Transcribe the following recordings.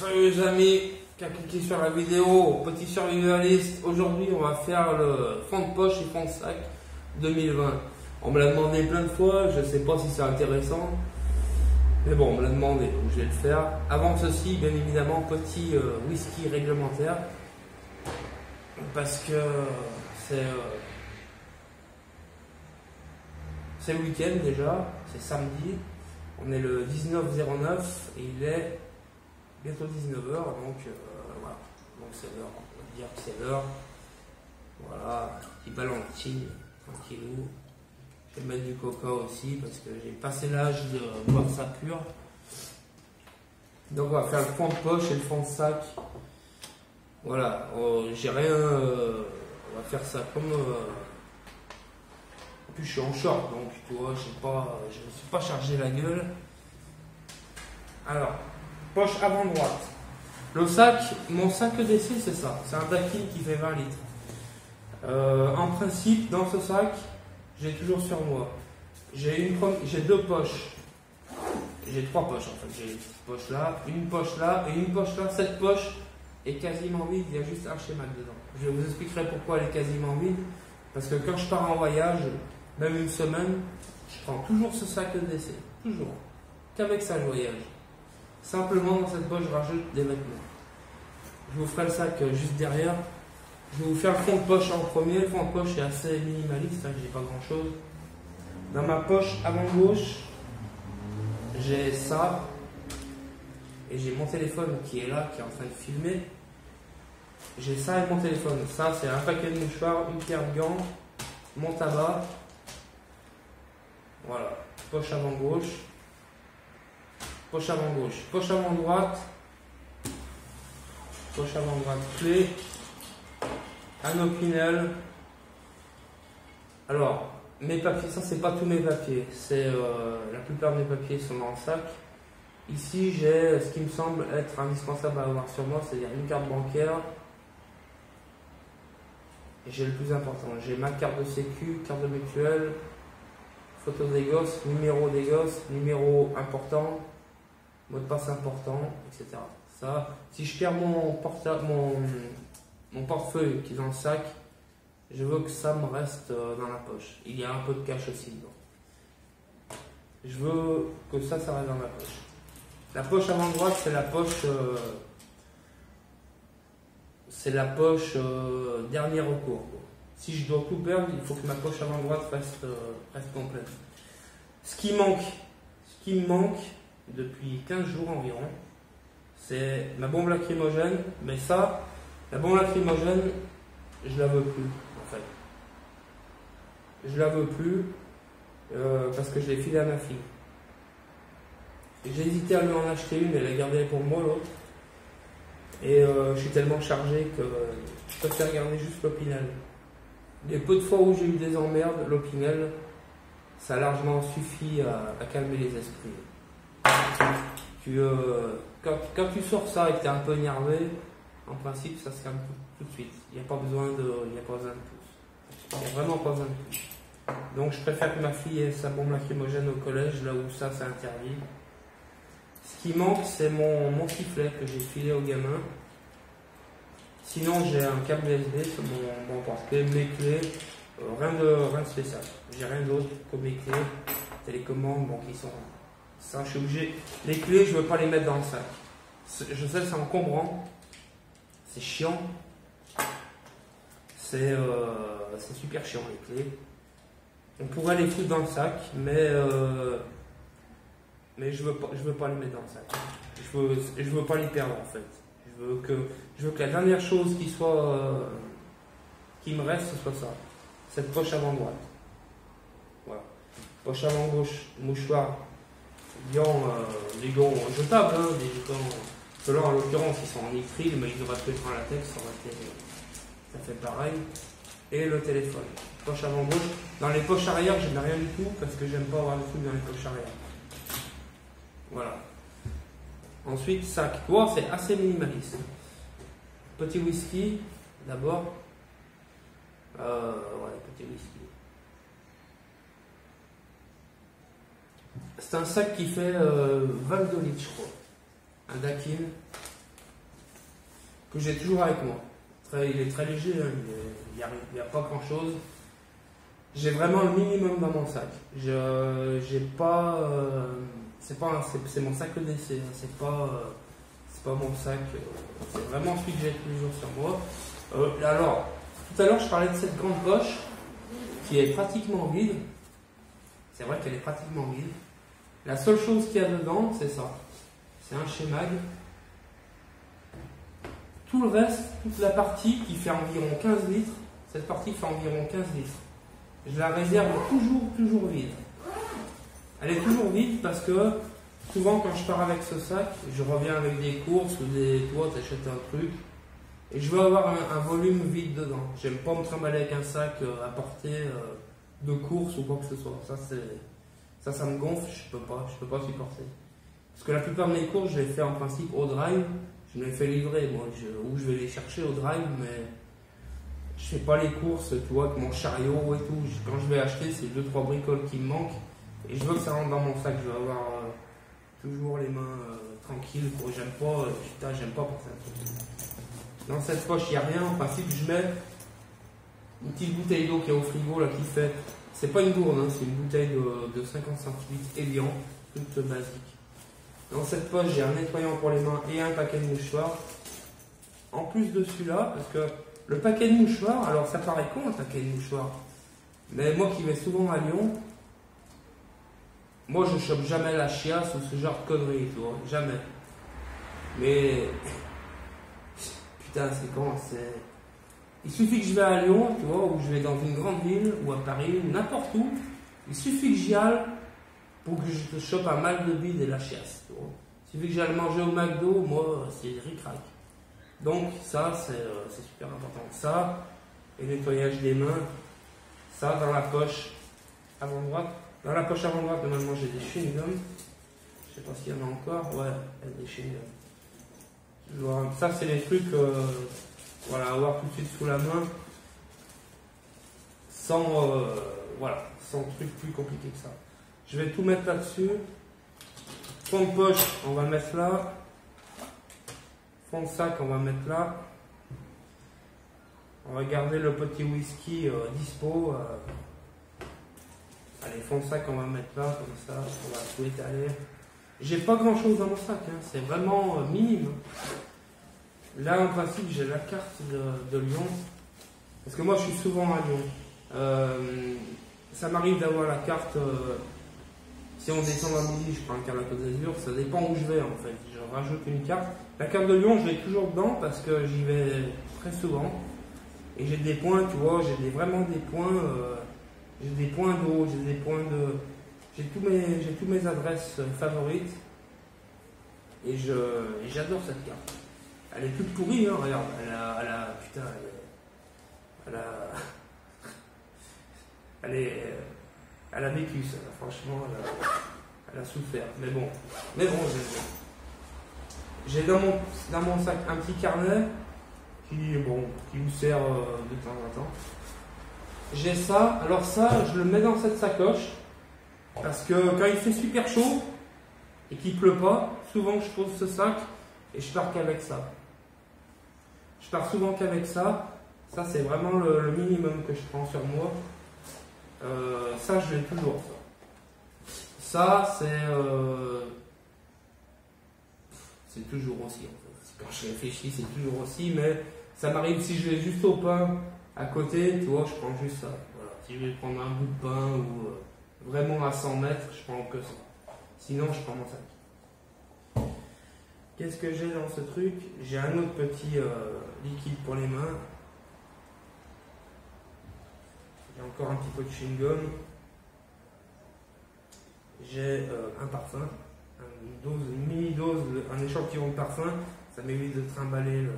salut les amis qui a cliqué sur la vidéo, petit survivaliste. Aujourd'hui, on va faire le fond de poche et fond de sac 2020. On me l'a demandé plein de fois, je sais pas si c'est intéressant. Mais bon, on me l'a demandé, donc je vais le faire. Avant ceci, bien évidemment, petit euh, whisky réglementaire. Parce que c'est euh, c'est le week-end déjà, c'est samedi. On est le 19-09 et il est bientôt 19h, donc euh, voilà. Donc c'est l'heure, on va dire que c'est l'heure. Voilà, petit ballon tranquillou. Je vais mettre du coca aussi parce que j'ai passé l'âge de boire ça pur. Donc on va faire le fond de poche et le fond de sac. Voilà, oh, j'ai rien. euh, on va faire ça comme. euh, en plus, je suis en short, donc tu vois, je sais pas, je ne me suis pas chargé la gueule. Alors, poche avant droite. Le sac, mon sac EDC, c'est ça. C'est un Dakin qui fait 20 litres. Euh, en principe, dans ce sac, j'ai toujours sur moi. J'ai deux poches. J'ai trois poches en fait. J'ai une poche là, une poche là et une poche là. Cette poche est quasiment vide. Il y a juste un schéma dedans. Je vous expliquerai pourquoi elle est quasiment vide. Parce que quand je pars en voyage, même une semaine, je prends toujours ce sac EDC. Toujours. Qu'avec ça, je voyage. Simplement, dans cette poche, je rajoute des vêtements. Je vous ferai le sac euh, juste derrière. Je vais vous faire le fond de poche en premier. Le fond de poche est assez minimaliste, hein, j'ai pas grand chose. Dans ma poche avant gauche, j'ai ça. Et j'ai mon téléphone qui est là, qui est en train de filmer. J'ai ça et mon téléphone. Ça, c'est un paquet de mouchoirs, une paire de gants, mon tabac. Voilà. Poche avant gauche. Poche avant gauche. Poche avant droite. Poche avant droite. Clé. Un opinel. Alors, mes papiers, ça c'est pas tous mes papiers. C'est euh, la plupart de mes papiers sont dans le sac. Ici, j'ai ce qui me semble être indispensable à avoir sur moi, c'est-à-dire une carte bancaire. J'ai le plus important, j'ai ma carte de sécu, carte de mutuelle, photo des gosses, numéro des gosses, numéro important, mot de passe important, etc. Ça, si je perds mon, portefeuille qui est dans le sac, je veux que ça me reste euh, dans la poche. Il y a un peu de cash aussi dedans. Je veux que ça, ça reste dans la poche. La poche avant droite, c'est la poche. euh, c'est la poche euh, dernier recours. Si je dois tout perdre, il faut que ma poche avant droite reste, reste complète. Ce qui manque, ce qui manque depuis 15 jours environ, c'est ma bombe lacrymogène. Mais ça, la bombe lacrymogène, je la veux plus en fait. Je la veux plus euh, parce que je l'ai filée à ma fille. J'ai hésité à lui en acheter une, elle a gardé pour moi l'autre. Et euh, je suis tellement chargé que je préfère garder juste l'opinel. Les peu de fois où j'ai eu des emmerdes, l'opinel, ça a largement suffi à calmer les esprits. Euh, quand, quand tu sors ça et que tu es un peu énervé, en principe, ça se calme tout, de suite. Il n'y a pas besoin de, il plus. Il n'y a vraiment pas besoin de plus. Donc, je préfère que ma fille ait sa bombe lacrymogène au collège, là où ça, c'est interdit. Ce qui manque, c'est mon, mon sifflet que j'ai filé au gamin. Sinon, j'ai un câble USB sur mon, mon porte-clés, mes clés, euh, rien, de, rien de spécial. J'ai rien d'autre que mes clés, télécommandes, bon, qui sont. Ça, je suis obligé. Les clés, je veux pas les mettre dans le sac. Je sais, c'est encombrant, c'est chiant, c'est euh, c'est super chiant les clés. On pourrait les foutre dans le sac, mais euh, mais je veux pas, veux pas les mettre dans le sac. Je veux, je veux pas les perdre en fait. Je veux que, je veux que la dernière chose qui soit, euh, qui me reste, ce soit ça. Cette poche avant droite. Voilà. Poche avant gauche, mouchoir, gants, euh, des gants jetables, hein, des gants. Ceux-là en l'occurrence ils sont en nitrile, mais ils auraient pu être en latex, ça aurait été, ça fait pareil. Et le téléphone. Poche avant gauche. Dans les poches arrière, je n'ai rien du tout parce que j'aime pas avoir de trucs dans les poches arrière. Voilà. Ensuite, sac. Wow, c'est assez minimaliste. Petit whisky, d'abord. Euh, ouais, petit whisky. C'est un sac qui fait euh, 22 litres, je crois. Un Dakin. que j'ai toujours avec moi. Il est très léger, hein, il n'y a, pas grand chose. J'ai vraiment le minimum dans mon sac. Je j'ai pas. Euh, c'est pas c'est mon sac d'essai, hein, c'est pas. Euh, c'est pas mon sac. Euh, c'est vraiment celui que j'ai toujours sur moi. alors, tout à l'heure, je parlais de cette grande poche qui est pratiquement vide. C'est vrai qu'elle est pratiquement vide. La seule chose qu'il y a dedans, c'est ça. C'est un schéma tout le reste, toute la partie qui fait environ 15 litres, cette partie fait environ 15 litres. Je la réserve toujours, toujours vide. Elle est toujours vide parce que souvent quand je pars avec ce sac, je reviens avec des courses ou des. Toi, t'achètes un truc et je veux avoir un, volume vide dedans. J'aime pas me trimballer avec un sac euh, à portée euh, de course ou quoi que ce soit. Ça, c'est. Ça, ça me gonfle, je peux pas, je peux pas supporter. Parce que la plupart de mes courses, je les fais en principe au drive je me les fais livrer, moi, ou je vais les chercher au drive, mais je fais pas les courses, tu vois, avec mon chariot et tout. Quand je vais acheter, c'est deux trois bricoles qui me manquent, et je veux que ça rentre dans mon sac. Je veux avoir euh, toujours les mains euh, tranquilles. J'aime pas, euh, putain, j'aime pas pour ça. Dans cette poche, il n'y a rien. En principe, je mets une petite bouteille d'eau qui est au frigo là qui fait. C'est pas une gourde, hein, c'est une bouteille de, de 50 centilitres Evian, toute basique. Dans cette poche, j'ai un nettoyant pour les mains et un paquet de mouchoirs. En plus de celui-là, parce que le paquet de mouchoirs, alors ça paraît con un paquet de mouchoirs, mais moi qui vais souvent à Lyon, moi je chope jamais la chiasse ou ce genre de conneries, tu vois, jamais. Mais putain, c'est con, c'est. Il suffit que je vais à Lyon, tu vois, ou je vais dans une grande ville, ou à Paris, ou n'importe où. Il suffit que j'y aille pour que je te chope un mal de bide et la chiasse. Tu veux que j'aille manger au McDo, moi, c'est ric-rac. Donc, ça, euh, c'est super important. Ça, et nettoyage des mains, ça dans la poche avant droite. Dans la poche avant droite, normalement, j'ai des chewing-gums. Je sais pas s'il y en a encore. Ouais, il des chewing-gums. Ça, c'est les trucs, euh, voilà, avoir tout de suite sous la main. Sans, euh, voilà, sans truc plus compliqué que ça. Je vais tout mettre là-dessus. Fond de poche, on va mettre là. Fond de sac, on va mettre là. On va garder le petit whisky euh, dispo. Euh. Allez, fond de sac, on va mettre là, comme ça. On va tout étaler. J'ai pas grand chose dans mon sac, hein. c'est vraiment minime. Là, en principe, j'ai la carte de, Lyon. Parce que moi, je suis souvent à Lyon. ça m'arrive d'avoir la carte si on descend à midi, je prends un carte de la Côte d'Azur, ça dépend où je vais en fait. Je rajoute une carte. La carte de Lyon, je l'ai toujours dedans parce que j'y vais très souvent. Et j'ai des points, tu vois, j'ai vraiment des points. Euh, j'ai des points d'eau, j'ai des points de. J'ai tous mes, adresses euh, favorites. Et j'adore cette carte. Elle est toute pourrie, hein, regarde. Elle a, elle a putain, elle, a, elle est, elle a vécu ça, franchement, elle a, souffert. Mais bon, mais bon, j'ai dans mon, dans mon sac un petit carnet qui, bon, qui me sert euh, de temps en temps. J'ai ça, alors ça, je le mets dans cette sacoche parce que quand il fait super chaud et qu'il pleut pas, souvent je pose ce sac et je pars qu'avec ça. Je pars souvent qu'avec ça. Ça, c'est vraiment le minimum que je prends sur moi. Euh, ça, je l'ai toujours. Ça, c'est. Euh, c'est toujours aussi. Quand je réfléchis, c'est toujours aussi, mais ça m'arrive si je vais juste au pain à côté, tu vois, je prends juste ça. Si je vais prendre un bout de pain ou euh, vraiment à 100 mètres, je prends que ça. Sinon, je prends mon sac. Qu'est-ce que j'ai dans ce truc? J'ai un autre petit liquide pour les mains. encore un petit peu de chewing-gum. J'ai euh, un parfum, une, dose, mini-dose, un échantillon de parfum. Ça m'évite de trimballer le...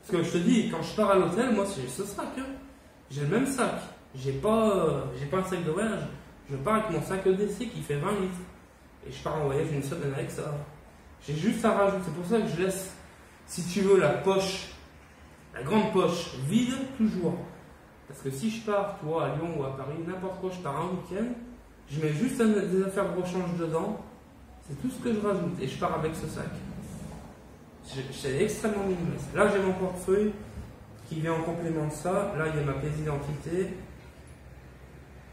Parce que je te dis, quand je pars à l'hôtel, moi j'ai ce sac. Hein. J'ai le même sac. J'ai pas, euh, j'ai pas un sac de voyage. Je pars avec mon sac EDC qui fait 20 litres. Et je pars en voyage une semaine avec ça. J'ai juste à rajouter. C'est pour ça que je laisse, si tu veux, la poche, la grande poche vide toujours. Parce que si je pars, toi, à Lyon ou à Paris, n'importe quoi, je pars un week-end, je mets juste des affaires de rechange dedans, c'est tout ce que je rajoute, et je pars avec ce sac. C'est extrêmement minimaliste. Là, j'ai mon portefeuille qui vient en complément de ça. Là, il y a ma pièce d'identité.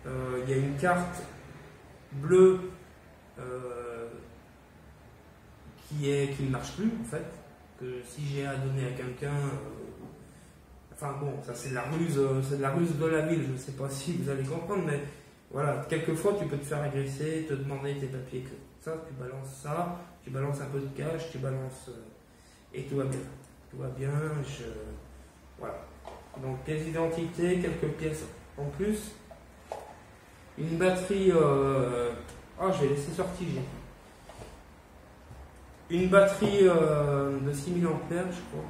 Euh, il y a une carte bleue euh, qui, est, qui ne marche plus, en fait. Que si j'ai à donner à quelqu'un. euh, enfin bon, ça c'est de la ruse, euh, c'est de la ruse de la ville. Je ne sais pas si vous allez comprendre, mais voilà, quelquefois tu peux te faire agresser, te demander tes papiers, que ça, tu balances ça, tu balances un peu de cash, tu balances. euh, et tout va bien. Tout va bien, je. Voilà. Donc, pièce d'identité, quelques pièces en plus. Une batterie. Ah, je vais laisser sortir, j'ai. Une batterie euh, de 6000 mAh, je crois.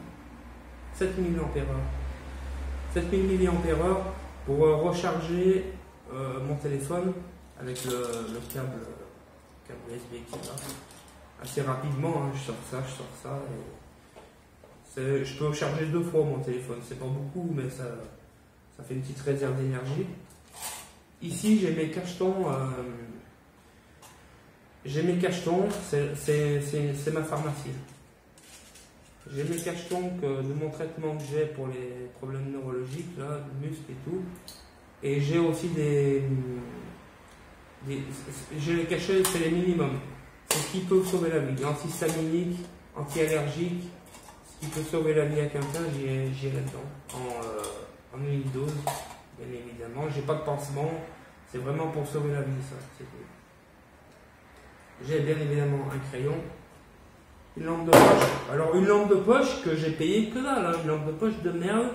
7000 mAh. 7000 mAh pour euh, recharger euh, mon téléphone avec le, le câble, câble USB qui est là. Assez rapidement, hein, je sors ça, je sors ça. et je peux charger deux fois mon téléphone. C'est pas beaucoup, mais ça, ça fait une petite réserve d'énergie. Ici, j'ai mes cachetons. J'ai mes cachetons, c'est- ma pharmacie. J'ai mes cachetons que, de mon traitement que j'ai pour les problèmes neurologiques, là, le muscle et tout. Et j'ai aussi des. des j'ai les cachets, c'est les minimums. C'est ce qui peut sauver la vie. Antihistaminique, anti-allergique, ce qui peut sauver la vie à quelqu'un, j'y ai, là-dedans. En, euh, en unique dose, bien évidemment. J'ai pas de pansement, c'est vraiment pour sauver la vie, ça. c'est. J'ai bien évidemment un crayon, une lampe de poche. Alors, une lampe de poche que j'ai payée que dalle, hein, une lampe de poche de merde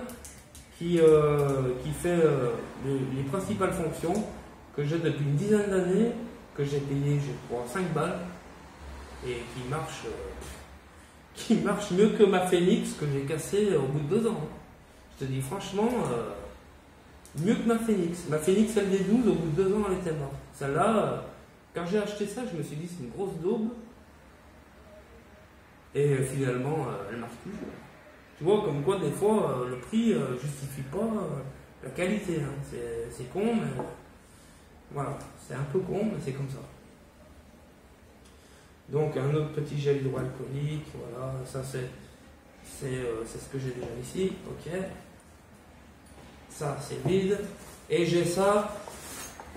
qui, euh, qui fait euh, les, les principales fonctions que j'ai depuis une dizaine d'années, que j'ai payé, je crois, 5 balles, et qui marche, euh, qui marche mieux que ma Phoenix que j'ai cassée au bout de deux ans. hein. Je te dis franchement, mieux que ma Phoenix. Ma Phoenix, celle des 12, au bout de deux ans, elle était morte. Celle-là, quand j'ai acheté ça, je me suis dit, c'est une grosse daube. Et euh, finalement, euh, elle marche toujours. Tu vois, comme quoi, des fois, euh, le prix euh, justifie pas la qualité. hein. C'est- con, mais voilà. C'est un peu con, mais c'est comme ça. Donc, un autre petit gel hydroalcoolique, voilà. Ça, c'est ce que j'ai déjà ici. Ok. Ça, c'est vide. Et j'ai ça.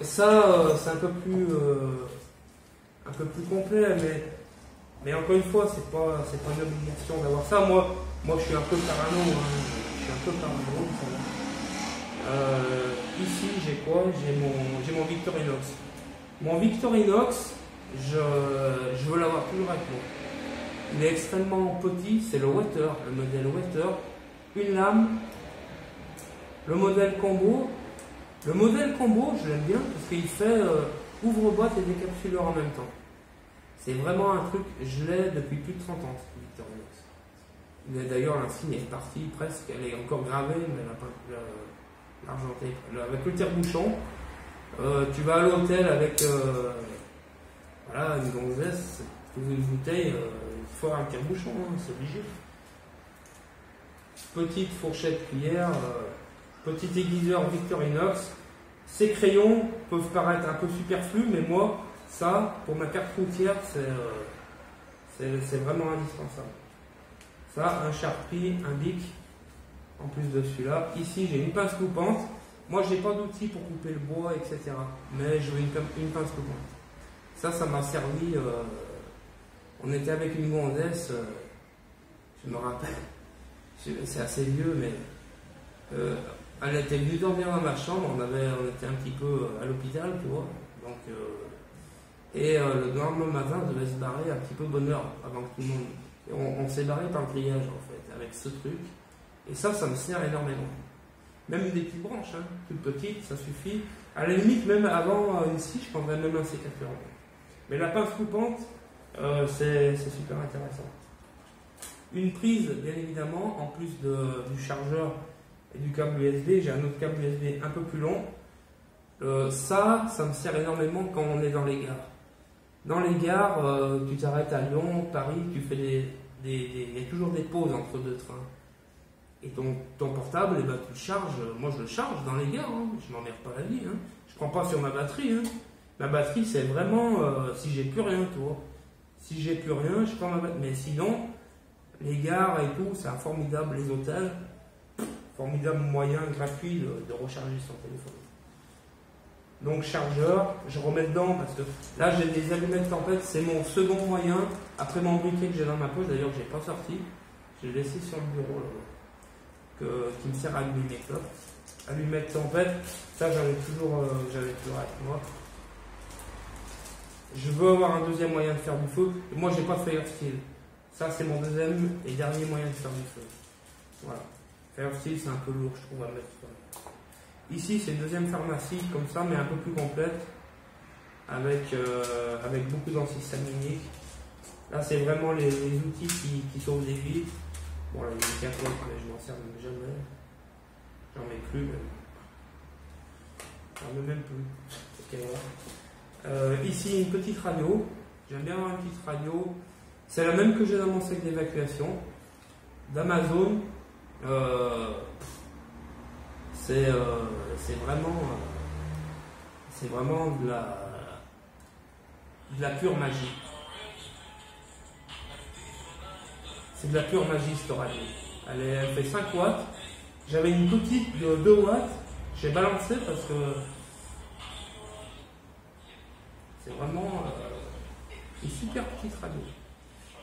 Ça, euh, c'est un peu plus. euh, un peu plus complet, mais. Mais encore une fois, c'est pas, c'est pas une obligation d'avoir ça. Moi, moi, je suis un peu parano. hein. Je suis un peu parano. Euh, ici, j'ai quoi? J'ai mon, j'ai mon Victorinox. Mon Victorinox, je, je veux l'avoir toujours moi. Il est extrêmement petit, c'est le Wetter, le modèle Wetter. Une lame, le modèle combo. Le modèle combo, je l'aime bien parce qu'il fait euh, ouvre-boîte et décapsuleur en même temps. C'est vraiment un truc, je l'ai depuis plus de 30 ans, Victorinox. D'ailleurs, l'insigne est partie presque, elle est encore gravée, mais elle n'a pas la- l'argenté. Avec le tire-bouchon, tu vas à l'hôtel avec euh, voilà, une gonzesse, une bouteille, euh, il faut un tire-bouchon, hein, c'est obligé. Petite fourchette cuillère, euh, petit aiguiseur Victorinox. Ces crayons peuvent paraître un peu superflus, mais moi, ça, pour ma carte routière, c'est euh, c'est- vraiment indispensable. Ça, un Sharpie, un Bic, en plus de celui-là. Ici, j'ai une pince coupante. Moi, j'ai pas d'outil pour couper le bois, etc. Mais je veux une, pin- une pince coupante. Ça, ça m'a servi. euh, on était avec une gonzesse, euh, je me rappelle. C'est assez vieux, mais elle était venue dormir dans ma chambre. On, avait, on était un petit peu euh, à l'hôpital, tu vois. Donc, euh, et euh, le lendemain matin, on devait se barrer un petit peu bonne heure avant que tout le monde. On, s'est barré par le grillage, en fait, avec ce truc. Et ça, ça me sert énormément. Même des petites branches, hein, toutes petites, ça suffit. À la limite, même avant euh, une scie, je prendrais même un sécateur. Mais la pince coupante, c'est super intéressant. Une prise, bien évidemment, en plus du chargeur et du câble USB, j'ai un autre câble USB un peu plus long. Euh, ça, ça me sert énormément quand on est dans les gares. Dans les gares, euh, tu t'arrêtes à Lyon, Paris, tu fais des, Il y a toujours des pauses entre deux trains. Et ton, ton portable, eh ben, tu le charges. Moi, je le charge dans les gares. hein. Je m'emmerde pas la vie. Hein. Je prends pas sur ma batterie. hein. Ma batterie, c'est vraiment euh, si j'ai plus rien, toi. Si j'ai plus rien, je prends ma batterie. Mais sinon, les gares et tout, c'est formidable, les hôtels, formidable moyen gratuit de, recharger son téléphone. Donc chargeur, je remets dedans parce que là j'ai des allumettes tempête, c'est mon second moyen, après mon briquet que j'ai dans ma poche, d'ailleurs je n'ai pas sorti, je l'ai laissé sur le bureau là, que, qui me sert à allumer. Allumettes tempête, ça j'avais toujours, euh, toujours avec moi. Je veux avoir un deuxième moyen de faire du feu, moi j'ai pas fire steel. Ça c'est mon deuxième et dernier moyen de faire du feu. Voilà. Steel c'est un peu lourd je trouve à mettre. Ici, c'est une deuxième pharmacie comme ça, mais un peu plus complète, avec, euh, avec beaucoup d'antihistaminiques. Là, c'est vraiment les, outils qui, qui, sauvent des vies. Bon, là, il y a une mais je m'en sers même jamais. J'en mets plus. J'en mets même plus. Euh, ici, une petite radio. J'aime bien avoir une petite radio. C'est la même que j'ai dans mon sac d'évacuation. D'Amazon. Euh, c'est euh, vraiment, euh, c'est vraiment de la, de la pure magie. C'est de la pure magie cette radio. Elle, fait 5 watts. J'avais une petite de 2 watts. J'ai balancé parce que c'est vraiment une super petite radio.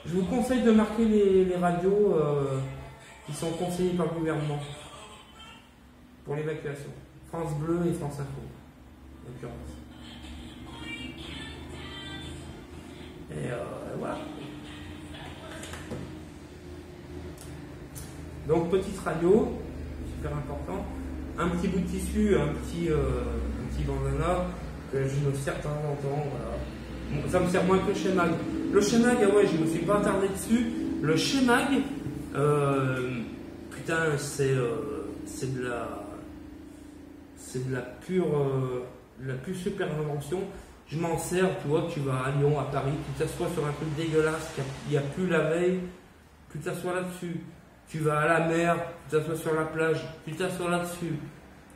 Je vous conseille de marquer les, radios qui sont conseillées par le gouvernement pour l'évacuation. France Bleu et France Info, en l'occurrence. Et euh, voilà. Donc petite radio, super important. Un petit bout de tissu, un petit, euh, un petit bandana que je me sers de temps. Voilà. ça me sert moins que le Shemag. Le Shemag, ah ouais, je me suis pas attardé dessus. Le Shemag, euh, putain, c'est de la c'est de la pure, euh, la plus super invention. Je m'en sers, tu vois, tu vas à Lyon, à Paris, tu t'assois sur un truc dégueulasse, il n'y a, plus la veille, tu t'assois là-dessus. Tu vas à la mer, tu t'assois sur la plage, tu t'assois là-dessus.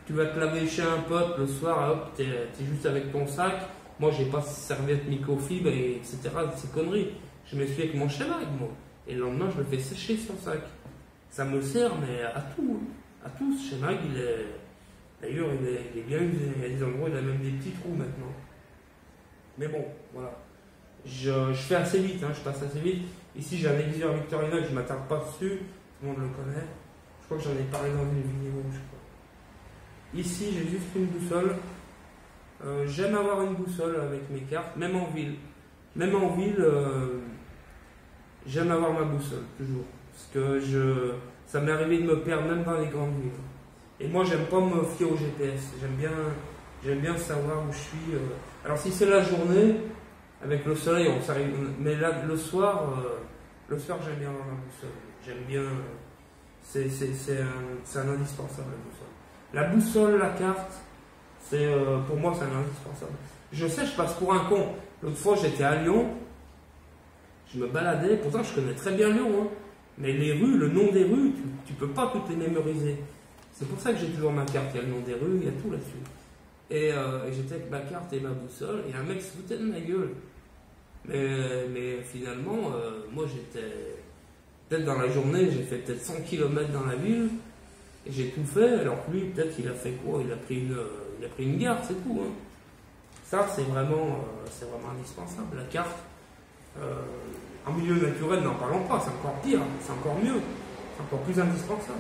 Tu vas te laver chez un pote le soir, hop, t'es es juste avec ton sac. Moi, j'ai pas serviette microfibre, et etc. Ces conneries. Je me suis avec mon schéma, moi. Et le lendemain, je le fais sécher le sac. Ça me sert, mais à tout. Hein. À tout, ce schéma, il est D'ailleurs, il, est, bien. Il y a des endroits il a même des petits trous maintenant. Mais bon, voilà. Je, fais assez vite, hein, je passe assez vite. Ici, j'ai un aiguiseur Victorinox, je ne m'attarde pas dessus. Tout le monde le connaît. Je crois que j'en ai parlé dans une vidéo, je crois. Ici, j'ai juste une boussole. Euh, j'aime avoir une boussole avec mes cartes, même en ville. Même en ville, euh, j'aime avoir ma boussole, toujours. Parce que je, ça m'est arrivé de me perdre même dans les grandes villes. Et moi, j'aime pas me fier au GPS. J'aime bien, j'aime bien savoir où je suis. Euh. Alors, si c'est la journée, avec le soleil, on s'arrive. Mais là, le soir, euh, le soir, j'aime bien avoir ma boussole. J'aime bien. C'est, un, un, indispensable, la boussole. La boussole, la carte, c'est, euh, pour moi, c'est un indispensable. Je sais, je passe pour un con. L'autre fois, j'étais à Lyon. Je me baladais. Pourtant, je connais très bien Lyon. Hein. Mais les rues, le nom des rues, tu, tu peux pas toutes les mémoriser. C'est pour ça que j'ai toujours ma carte, il y a le nom des rues, il y a tout là-dessus. Et, euh, j'étais avec ma carte et ma boussole, et un mec se foutait de ma gueule. Mais, finalement, euh, moi j'étais. Peut-être dans la journée, j'ai fait peut-être 100 km dans la ville, et j'ai tout fait, alors que lui, peut-être il a fait quoi? Il a, pris une, il a pris une gare, c'est tout. Hein. Ça, c'est vraiment, euh, c'est vraiment indispensable. La carte, en milieu naturel, n'en parlons pas, c'est encore pire, c'est encore mieux, c'est encore plus indispensable.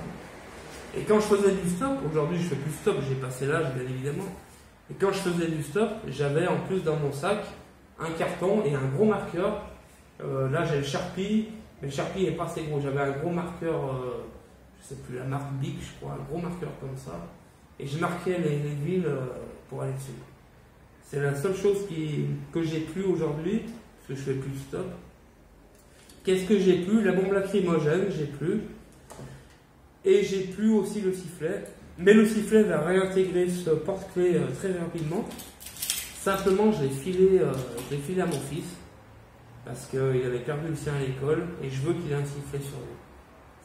Et quand je faisais du stop, aujourd'hui je fais plus stop, j'ai passé l'âge bien évidemment. Et quand je faisais du stop, j'avais en plus dans mon sac un carton et un gros marqueur. Euh, là j'ai le Sharpie, mais le Sharpie n'est pas assez gros. J'avais un gros marqueur, euh, je sais plus, la marque Bic, je crois, un gros marqueur comme ça. Et je marquais les, villes euh, pour aller dessus. C'est la seule chose que j'ai plus aujourd'hui, parce que je fais plus stop. Qu'est-ce que j'ai plus? La bombe lacrymogène, j'ai plus. Et j'ai plus aussi le sifflet. Mais le sifflet va réintégrer ce porte-clés euh, très rapidement. Simplement, je l'ai filé, euh, filé à mon fils parce qu'il avait perdu le sien à l'école et je veux qu'il ait un sifflet sur lui.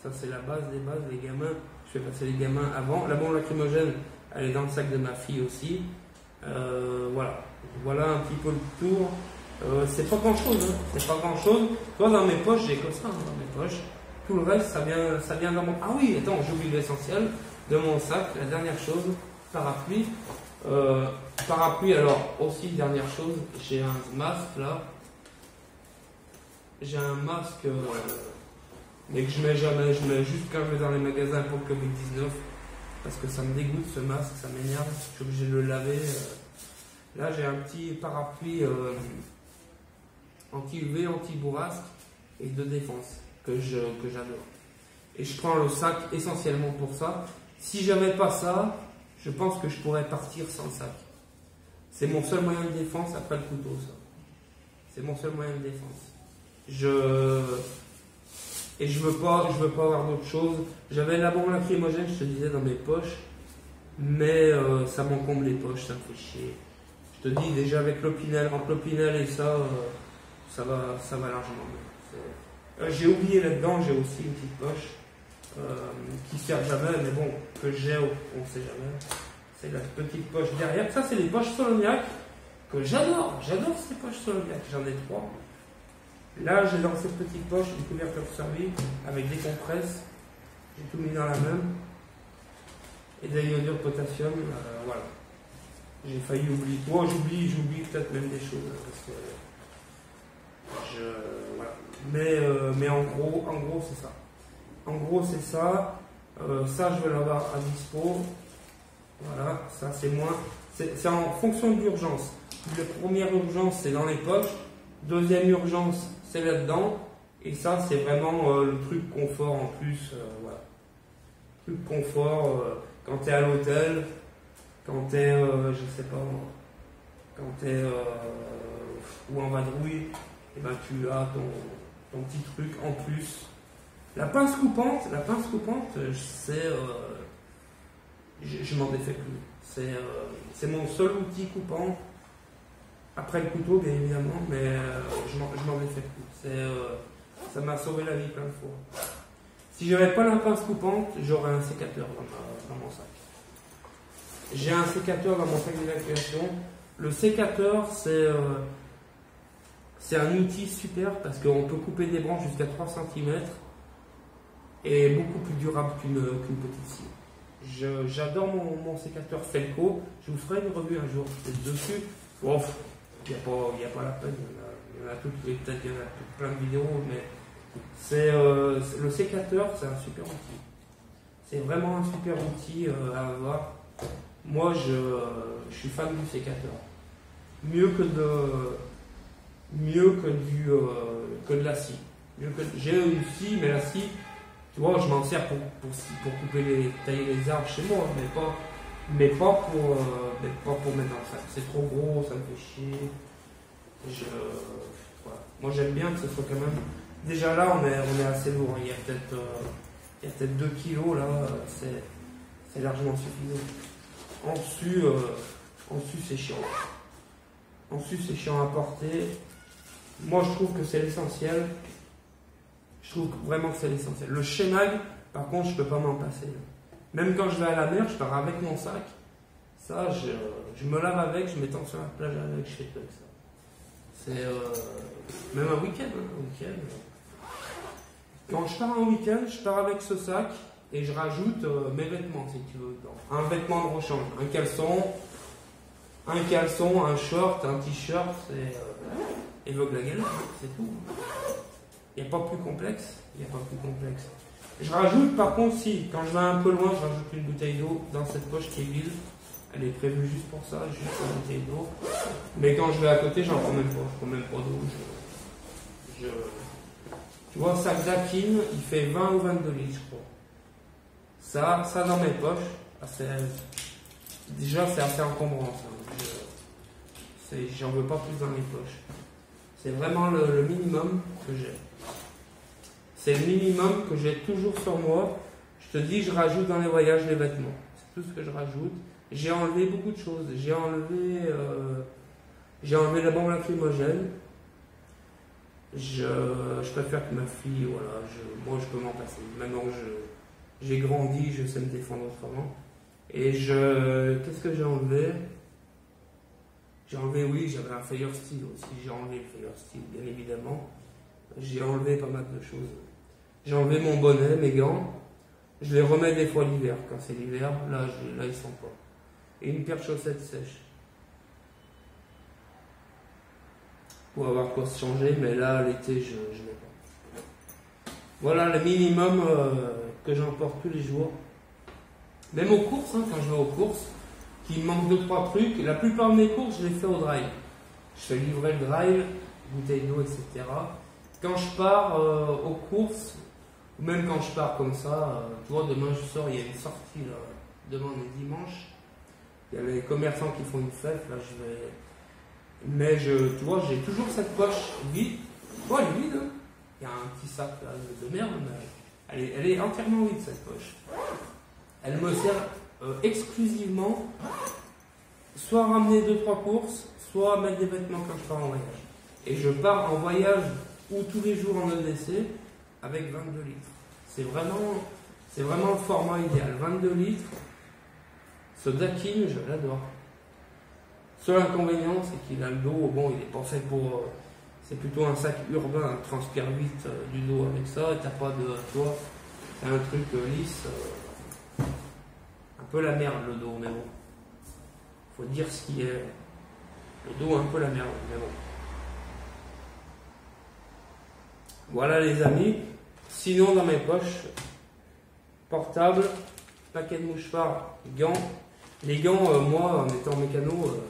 Ça, c'est la base des bases. Les gamins, je fais passer les gamins avant. La bombe lacrymogène, elle est dans le sac de ma fille aussi. Euh, voilà. Voilà un petit peu le tour. C'est pas grand chose, hein. c'est pas grand chose. Toi, dans mes poches, j'ai comme ça, hein, dans mes poches. Tout le reste, ça vient, ça vient dans mon. Ah oui, attends, j'oublie l'essentiel de mon sac. La dernière chose, parapluie. Euh, parapluie, alors aussi, dernière chose, j'ai un masque là. J'ai un masque, euh, mais que je mets jamais. Je mets juste quand je vais dans les magasins pour le Covid-19. Parce que ça me dégoûte ce masque, ça m'énerve. Je suis obligé de le laver. euh. Là, j'ai un petit parapluie euh, anti-UV, anti-bourrasque et de défense que je que j'adore. Et je prends le sac essentiellement pour ça. Si j'avais pas ça, je pense que je pourrais partir sans sac. C'est mon seul moyen de défense après le couteau, ça. C'est mon seul moyen de défense. Je et je veux pas, je veux pas avoir d'autre chose. J'avais la bombe lacrymogène, je te disais, dans mes poches, mais euh, ça m'encombre les poches, ça me fait chier. Je te dis déjà avec l'opinel, entre l'opinel et ça, euh, ça va, ça va largement mieux. Euh, j'ai oublié là-dedans, j'ai aussi une petite poche euh, qui sert jamais, mais bon, que j'ai, on sait jamais. C'est la petite poche derrière. Ça, c'est les poches Soloniac que j'adore. J'adore ces poches Soloniac. J'en ai trois. Là, j'ai dans cette petite poche une couverture servie avec des compresses. J'ai tout mis dans la même. Et des iodures de potassium. euh, voilà. J'ai failli oublier. Moi, j'oublie, j'oublie peut-être même des choses. hein, Parce que voilà. Mais, euh, mais en gros, en gros, c'est ça. En gros, c'est ça. Euh, ça, je vais l'avoir à dispo. Voilà, ça c'est moins. C'est en fonction de l'urgence. La première urgence, c'est dans les poches. Deuxième urgence, c'est là-dedans. Et ça, c'est vraiment euh, le truc confort en plus. euh, voilà. Truc confort euh, quand t'es à l'hôtel, quand t'es, euh, je sais pas, quand t'es euh, ou en vadrouille, et ben tu as ton, ton petit truc en plus. La pince coupante, la pince coupante, euh, c'est, euh, je, m'en défais plus. C'est, euh, mon seul outil coupant. Après le couteau, bien évidemment, mais euh, je m'en défais plus. Euh, ça m'a sauvé la vie plein de fois. Si j'avais pas la pince coupante, j'aurais un sécateur dans, ma- dans mon sac. J'ai un sécateur dans mon sac d'évacuation. Le sécateur, c'est euh, c'est un outil super parce qu'on peut couper des branches jusqu'à 3 cm et beaucoup plus durable qu'une petite scie. J'adore mon, sécateur Felco. Je vous ferai une revue un jour dessus. Bon, il n'y a, a pas la peine. Il y en a, toutes, peut-être plein de vidéos, mais euh, c'est- le sécateur, c'est un super outil. C'est vraiment un super outil euh, à avoir. Moi, je, je suis fan du sécateur. Mieux que de, mieux que du, euh, que de la scie. J'ai une scie, mais la scie, tu vois, je m'en sers pour, pour, pour couper les, tailler les arbres chez moi, mais pas, mais pas pour, euh, mais pas pour mettre dans. C'est trop gros, ça me fait chier. Je, voilà. Moi, j'aime bien que ce soit quand même. Déjà là, on est, on est assez lourd. Il y a peut-être, euh, peut-être 2 kilos là. euh, C'est, largement suffisant. En dessus, euh, dessus, c'est chiant. En dessus, c'est chiant à porter. Moi, je trouve que c'est l'essentiel. Je trouve vraiment que c'est l'essentiel. Le schémag, par contre, je peux pas m'en passer. Même quand je vais à la mer, je pars avec mon sac. Ça, je, me lave avec, je m'étends sur la plage avec, je fais tout avec ça. C'est euh, même un week-end. hein, un week-end. Quand je pars en week-end, je pars avec ce sac et je rajoute euh, mes vêtements, si tu veux, dedans. Un vêtement de rechange, un caleçon, un caleçon, un short, un t-shirt, c'est euh, et Vogue la galère, c'est tout. Il n'y a pas plus complexe. Il n'y a pas plus complexe. Je rajoute par contre, si, quand je vais un peu loin, je rajoute une bouteille d'eau dans cette poche qui est vide. Elle est prévue juste pour ça, juste une bouteille d'eau. Mais quand je vais à côté, j'en prends même pas. Je prends même pas d'eau. Je, je- Tu vois, sac d'Akin, il fait 20 ou 22 litres, je crois. Ça, ça dans mes poches, assez- déjà c'est assez encombrant. ça. J'en veux pas plus dans mes poches. C'est vraiment le, minimum que j'ai. C'est le minimum que j'ai toujours sur moi. Je te dis, je rajoute dans les voyages les vêtements. C'est tout ce que je rajoute. J'ai enlevé beaucoup de choses. J'ai enlevé, euh, enlevé la bombe lacrymogène. Je, je préfère que ma fille, voilà, je- moi je peux m'en passer. Maintenant j'ai grandi, je sais me défendre autrement. Et je, qu'est-ce que j'ai enlevé? J'ai enlevé, oui, j'avais un Fire Steel aussi. J'ai enlevé le Fire Steel, bien évidemment. J'ai enlevé pas mal de choses. J'ai enlevé mon bonnet, mes gants. Je les remets des fois l'hiver. Quand c'est l'hiver, là, je, là, ils sont pas. Et une paire de chaussettes sèches. Pour avoir quoi se changer, mais là, l'été, je ne l'ai pas. Voilà le minimum euh, que j'emporte tous les jours. Même aux courses, hein, quand je vais aux courses, me manque deux, trois trucs. La plupart de mes courses, je les fais au drive. Je fais livrer le drive, bouteille d'eau, etc. Quand je pars euh, aux courses, ou même quand je pars comme ça, euh, tu vois, demain je sors, il y a une sortie, là, demain on est dimanche. Il y a les commerçants qui font une fête, là je vais. Mais je, tu vois, j'ai toujours cette poche vide. Vois, elle est vide, hein. Il y a un petit sac là, de merde, mais elle est entièrement vide cette poche. Elle me sert euh, exclusivement soit ramener deux trois courses, soit mettre des vêtements quand je pars en voyage. Et je pars en voyage ou tous les jours en EDC avec 22 litres. C'est vraiment, le format idéal. 22 litres. Ce Dakin, je l'adore. Seul inconvénient, c'est qu'il a le dos, bon, il est pas fait pour. Euh, c'est plutôt un sac urbain, transpire vite euh, du dos avec ça, et t'as pas de. Toi, un truc lisse peu la merde le dos, mais bon. Faut dire ce qui est. Le dos un peu la merde, mais bon. Voilà les amis. Sinon dans mes poches, portable, paquet de mouchoirs, gants. Les gants, euh, moi, en étant mécano, euh,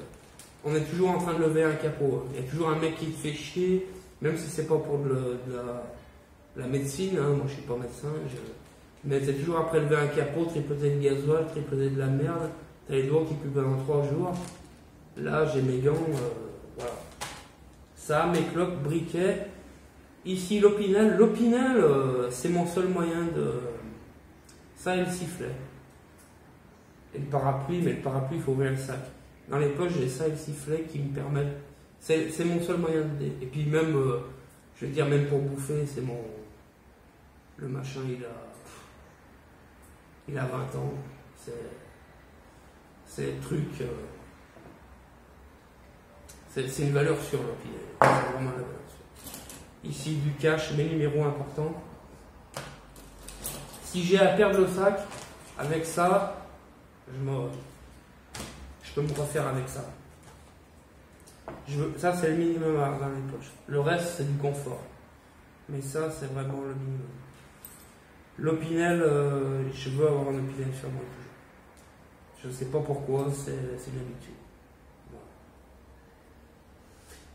on est toujours en train de lever un capot. Il y a toujours un mec qui te fait chier, même si c'est pas pour de, la, médecine. Hein. Moi, je suis pas médecin. Mais c'est toujours après lever un capot, tripoter de gasoil, tripoter de la merde. T'as les doigts qui puent pendant trois jours. Là, j'ai mes gants. Euh, voilà. Ça, mes cloques, briquets. Ici, l'opinel. L'opinel, euh, c'est mon seul moyen de. Ça et le sifflet. Et le parapluie, mais le parapluie, il faut ouvrir le sac. Dans les poches, j'ai ça et le sifflet qui me permettent. C'est mon seul moyen de. Et puis, même, euh, je veux dire, même pour bouffer, c'est mon. Le machin, il a il a 20 ans. C'est truc. Euh, c'est une valeur sûre, C'est vraiment la valeur Ici, du cash, mes numéros importants. Si j'ai à perdre le sac, avec ça, je, peux me refaire avec ça. Ça, c'est le minimum dans les poches. Le reste, c'est du confort. Mais ça, c'est vraiment le minimum. L'opinel, euh, je veux avoir un opinel sur moi toujours. Je ne sais pas pourquoi, c'est l'habitude.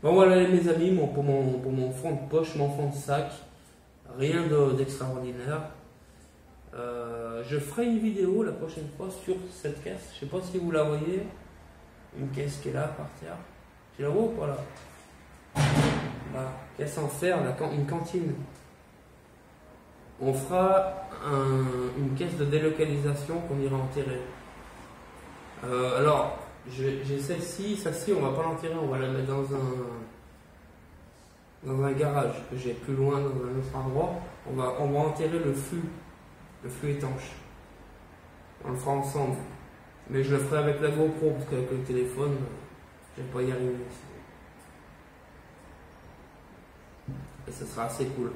Bon voilà mes amis, pour, mon, pour mon fond de poche, mon fond de sac, rien d'extraordinaire. Euh, je ferai une vidéo la prochaine fois sur cette caisse. Je ne sais pas si vous la voyez. Une caisse qui est là par terre. Tu la vois ou pas là? Là, caisse en fer, une cantine on fera une caisse de délocalisation qu'on ira enterrer. Euh, alors, j'ai celle-ci, celle-ci, on va pas l'enterrer, on va la mettre dans un dans un garage que j'ai plus loin dans un autre endroit. On va, on va enterrer le flux, le flux étanche. On le fera ensemble. Mais je le ferai avec la GoPro parce qu'avec le téléphone, je vais pas y arriver. Et ce sera assez cool.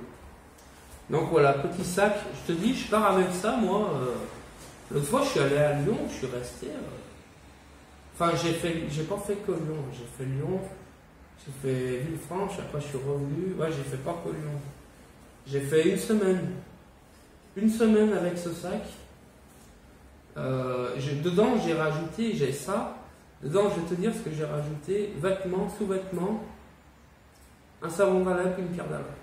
Donc voilà, petit sac. Je te dis, je pars avec ça, moi. Euh, l'autre fois, je suis allé à Lyon, je suis resté. Euh, enfin, j'ai fait, j'ai pas fait que Lyon. J'ai fait Lyon, j'ai fait Villefranche, après je suis revenu. Ouais, j'ai fait pas que Lyon. J'ai fait une semaine. Une semaine avec ce sac. Euh, dedans, j'ai rajouté, j'ai ça. Dedans, je vais te dire ce que j'ai rajouté vêtements, sous-vêtements, un savon d'alep, une pierre d'alep.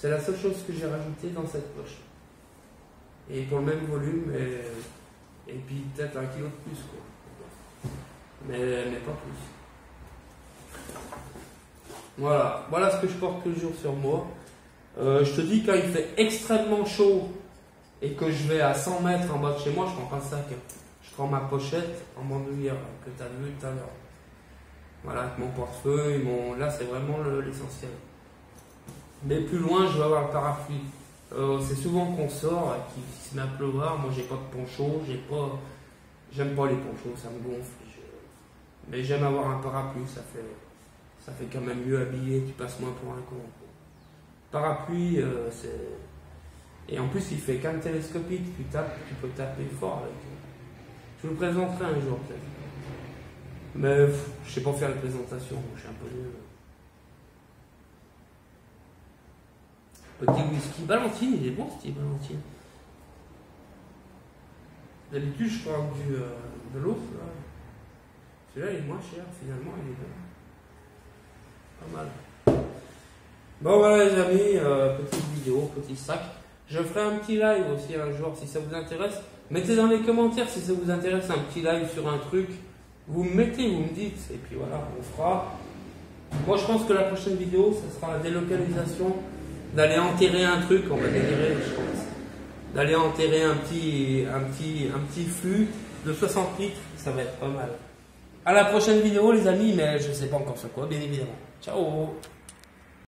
C'est la seule chose que j'ai rajoutée dans cette poche. Et pour le même volume, et, puis peut-être un kilo de plus, quoi. Mais, pas plus. Voilà, voilà ce que je porte toujours sur moi. Euh, je te dis, quand il fait extrêmement chaud et que je vais à 100 mètres en bas de chez moi, je prends pas sac. Je prends ma pochette en bandoulière que tu as vu tout à l'heure. Voilà, mon portefeuille, mon... là c'est vraiment l'essentiel. Mais plus loin, je vais avoir le parapluie. Euh, c'est souvent qu'on sort et qu'il se met à pleuvoir. Moi, j'ai pas de poncho, j'ai pas. J'aime pas les ponchos, ça me gonfle. Mais j'aime avoir un parapluie, ça fait, ça fait quand même mieux habillé, tu passes moins pour un con. parapluie, euh, c'est. Et en plus, il fait qu'un télescopique, tu tapes, tu peux taper fort avec. Je vous le présenterai un jour peut-être. Mais pff, je sais pas faire la présentation, je suis un peu nul. Petit whisky. Valentine, il est bon ce Valentine. D'habitude, je prends du, euh, de l'eau. là. Celui-là, il est moins cher, finalement, il est pas mal. Bon, voilà, les amis, euh, petite vidéo, petit sac. Je ferai un petit live aussi un jour si ça vous intéresse. Mettez dans les commentaires si ça vous intéresse un petit live sur un truc. Vous me mettez, vous me dites, et puis voilà, on fera. Moi, je pense que la prochaine vidéo, ce sera la délocalisation, d'aller enterrer un truc, on va délirer, je pense. D'aller enterrer un petit, un petit, un petit flux de 60 litres, ça va être pas mal. À la prochaine vidéo, les amis, mais je sais pas encore sur quoi, bien évidemment. Ciao